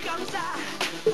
comes out.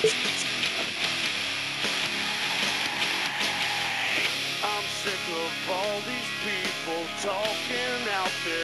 I'm sick of all these people talking.